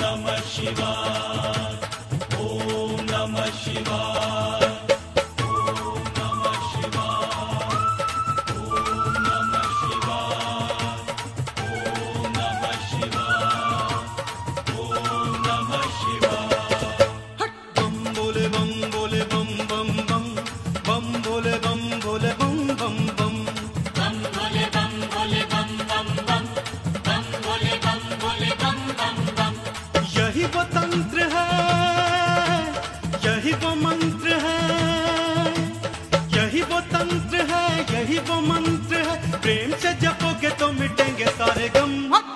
நம சிவா यही वो मंत्र है। यही वो तंत्र है, यही वो मंत्र है। प्रेम से जपोगे तो मिटेंगे सारे गम।